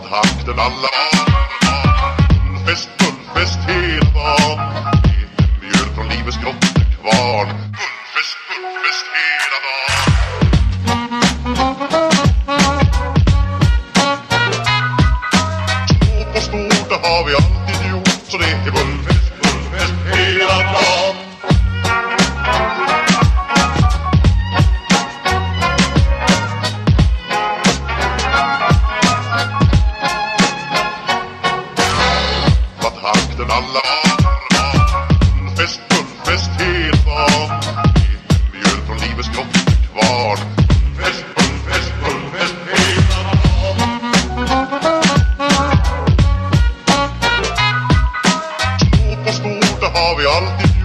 takten alla. Dagar Fest, fullfest hela dagen Mjöl från livets grottekvarn Fullfest, fullfest hela dagen Små på stort, det har vi alltid gjort Så det är fullfest, Vad takten alla dagar Fest, fullfest hela dagen Mjöl från livets grottekvarn Fest, fullfest, fest, helt dagen Små på stort, det har vi alltid